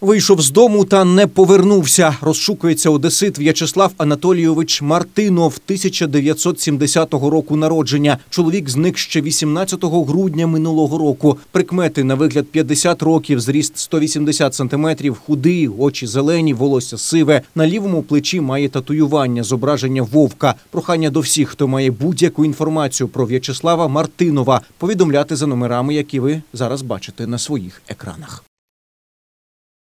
Вийшов з дому та не повернувся. Розшукується одесит В'ячеслав Анатолійович Мартинов, 1970 року народження. Чоловік зник ще 18 грудня минулого року. Прикмети на вигляд 50 років, зріст 180 сантиметрів, худий, очі зелені, волосся сиве. На лівому плечі має татуювання, зображення вовка. Прохання до всіх, хто має будь-яку інформацію про В'ячеслава Мартинова, повідомляти за номерами, які ви зараз бачите на своїх екранах.